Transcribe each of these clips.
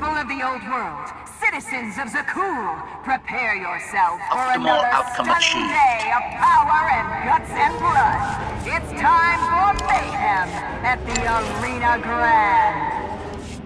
People of the old world, citizens of Zakuul, prepare yourselves for another stunning achieved. day of power and guts and blood. It's time for mayhem at the Arena Grand.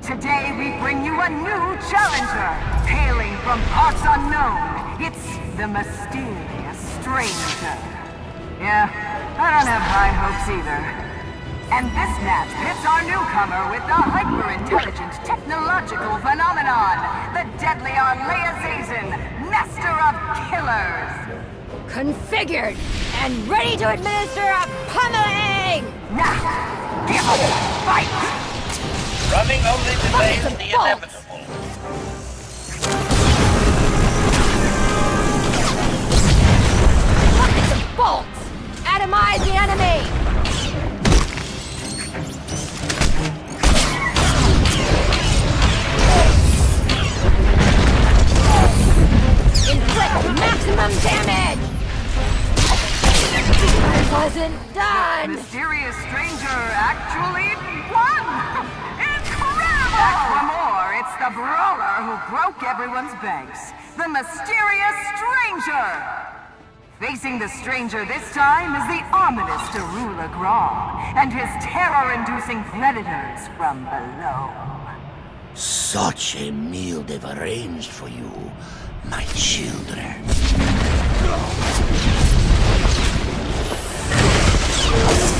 Today we bring you a new challenger, hailing from parts unknown. It's the mysterious stranger. Yeah, I don't have high hopes either. And this match pits our newcomer with the hyper-intelligent technological phenomenon, the deadly Arlea Zazen, master of killers. Configured and ready to administer a pummeling! Now, give us a fight! Running only delays Buckets the inevitable. Buckets of bolts! Atomize the enemy! Inflict maximum damage! I wasn't done! The mysterious stranger actually won! Incredible! Back for more, it's the brawler who broke everyone's banks. The mysterious stranger! Facing the stranger this time is the ominous Darula Gra and his terror-inducing predators from below. Such a meal they've arranged for you, my children. All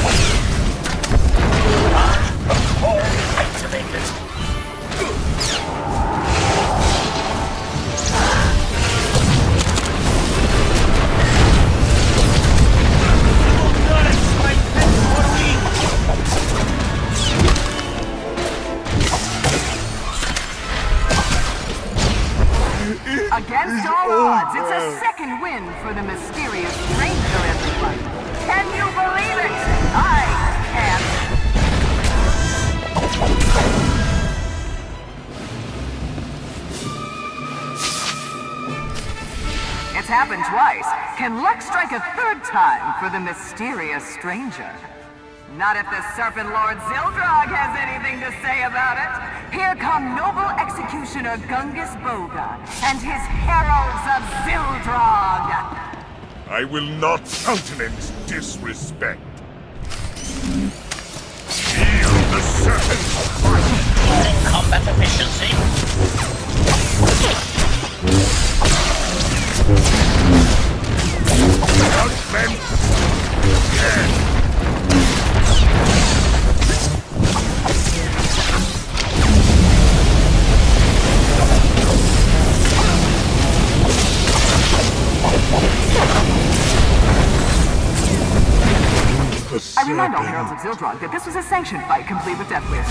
Can luck strike a third time for the mysterious stranger? Not if the Serpent Lord Zildrog has anything to say about it. Here come noble executioner Gungus Boga and his heralds of Zildrog. I will not countenance disrespect. Feel the serpent Using combat efficiency. I remind all heralds of Zildrog that this was a sanctioned fight complete with death wish.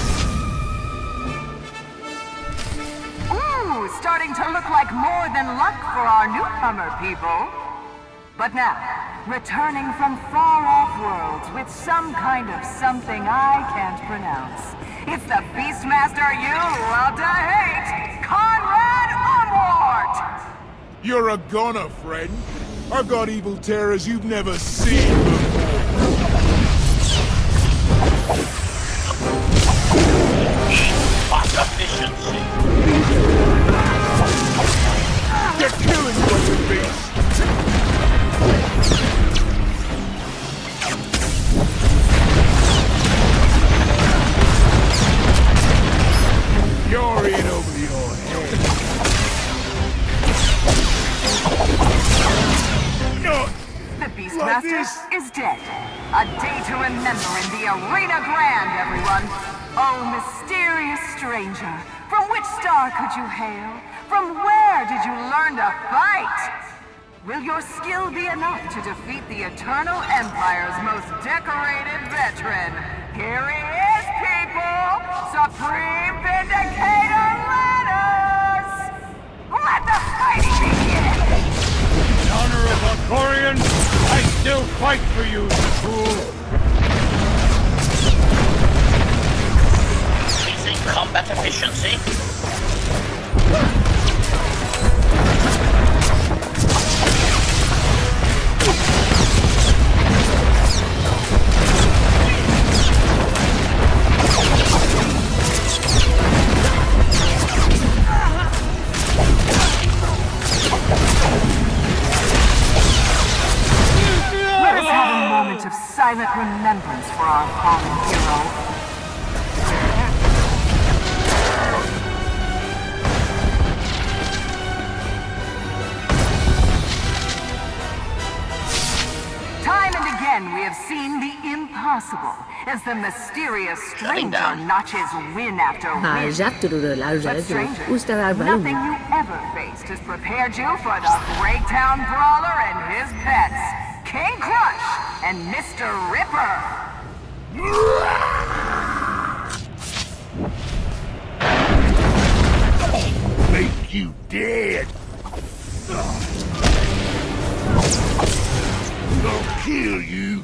Ooh, starting to look like more than luck for our newcomer, people. But now, returning from far-off worlds with some kind of something I can't pronounce. It's the Beastmaster you love to hate, Conrad Onwart! You're a goner, friend. I've got evil terrors you've never seen before. Efficiency. You're killing what beast. From which star could you hail? From where did you learn to fight? Will your skill be enough to defeat the Eternal Empire's most decorated veteran? Here he is, people! Supreme Vindicator Lannis! Let the fighting begin! In honor of Arcorian, I still fight for you, fool. Increasing combat efficiency. Again we have seen the impossible as the mysterious stranger notches win after win. Her dururlar But üzere stranger, ustalar nothing you ever faced has prepared you for the Breakdown Brawler and his pets, King Crush and Mr. Ripper. Make you dead. I'll kill you.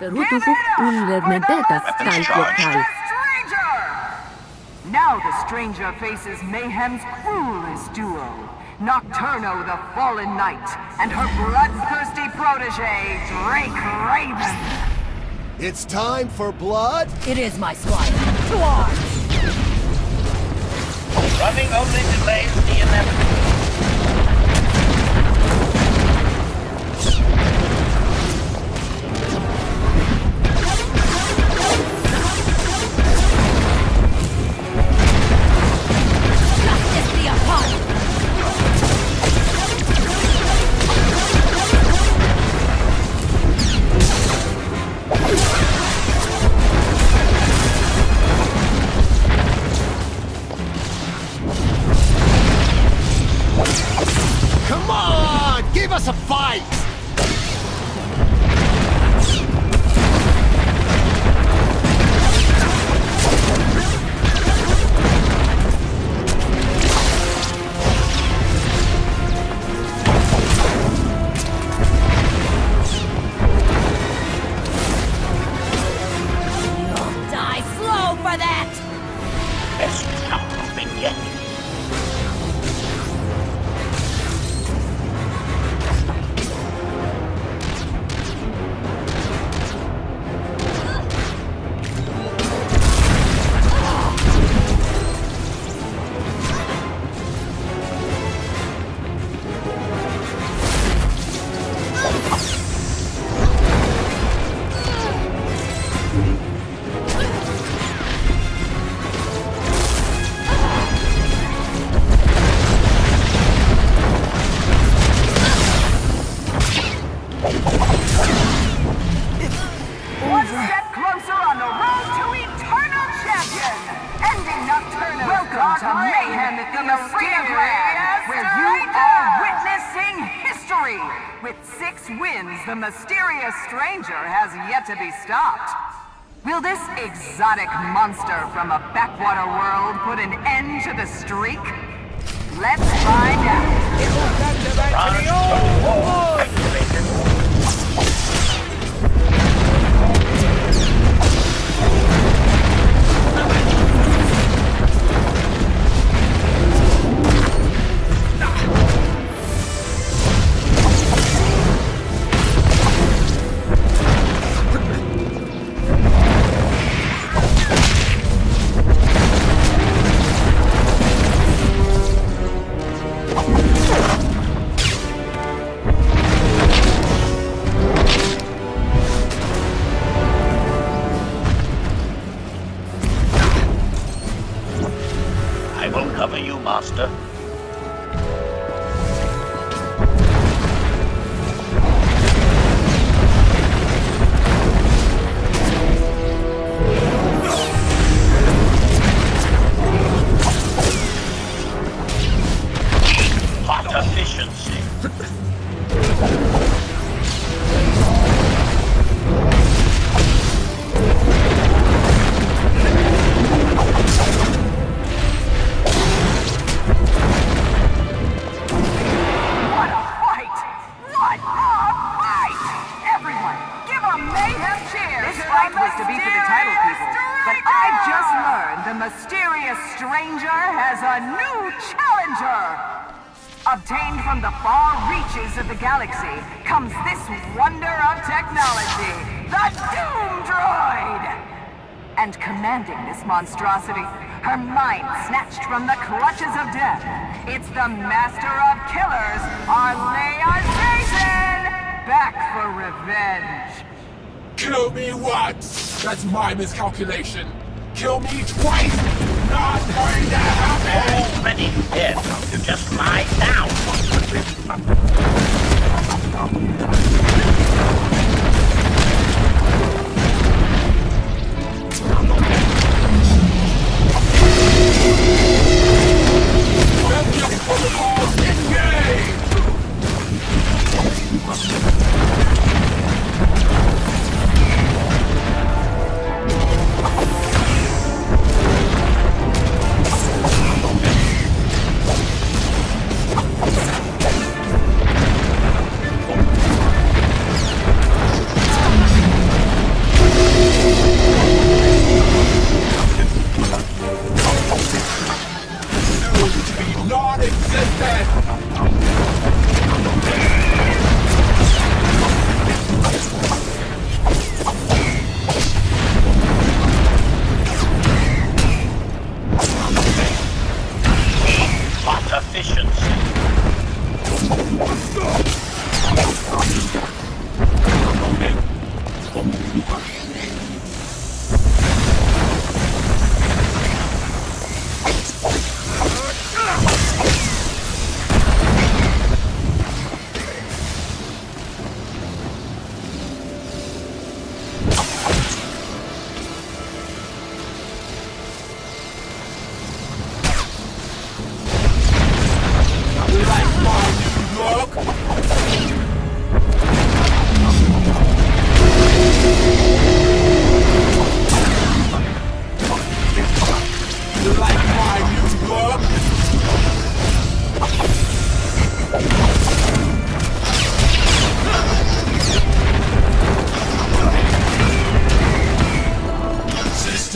Mysterious kalp. stranger! Now the stranger faces Mayhem's cruelest duo. Nocturno the Fallen Knight and her bloodthirsty protege, Drake Raven. It's time for blood? It is my squire. To arms! Running only delays the inevitable. To fight! Arena Grand, where you are witnessing history. With six wins, the mysterious stranger has yet to be stopped. Will this exotic monster from a backwater world put an end to the streak? Let's find out. Obtained from the far reaches of the galaxy comes this wonder of technology, the Doom Droid! And commanding this monstrosity, her mind snatched from the clutches of death, it's the master of killers, Arlea Zazen! Back for revenge! Kill me once! That's my miscalculation. Kill me twice! Not going to happen! Already dead. You just lie down. Non-existent!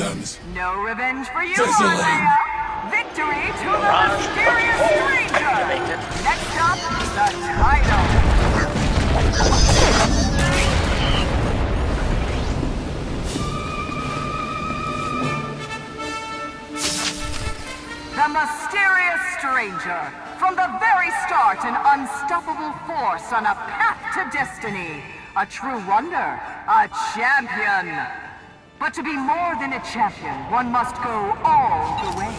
Systems. No revenge for you, Sizzling. Arlea! Victory to the Bronze mysterious stranger! activated. Next up, the title! The mysterious stranger. From the very start, an unstoppable force on a path to destiny. A true wonder. A champion. But to be more than a champion, one must go all the way.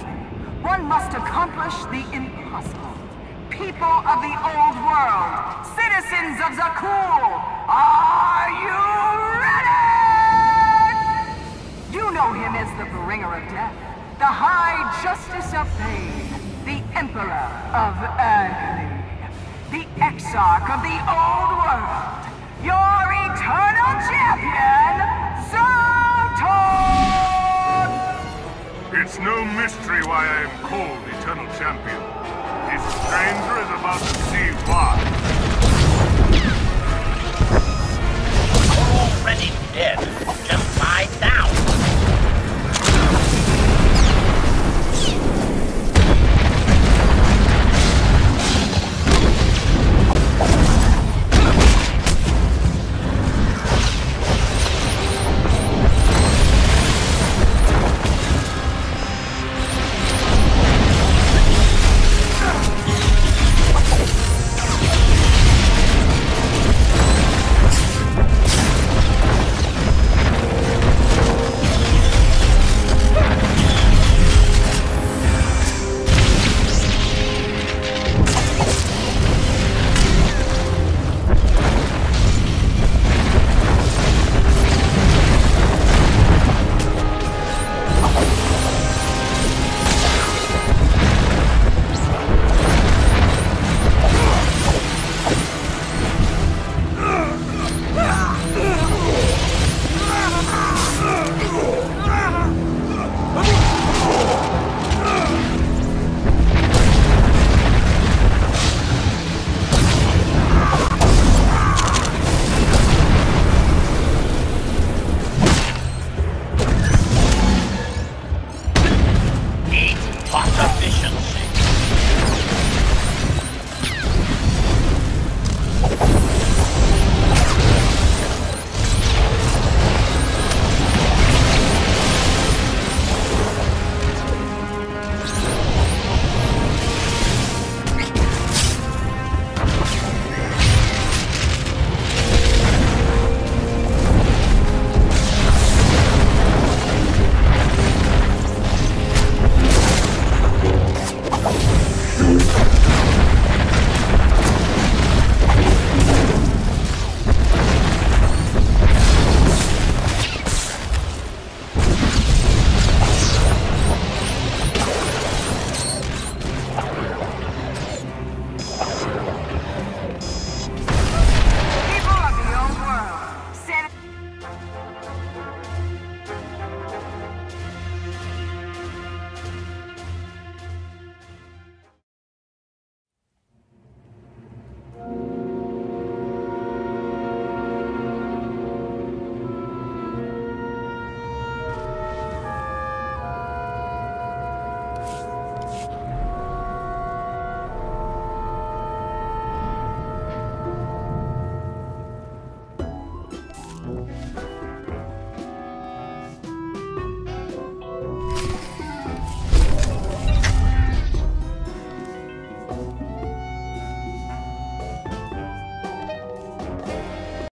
One must accomplish the impossible. People of the old world, citizens of Zakuul, are you ready? You know him as the bringer of death, the high justice of pain, the Emperor of Erdly, the Exarch of the Old World, your eternal champion, It's no mystery why I am called Eternal Champion. This stranger is about to see why.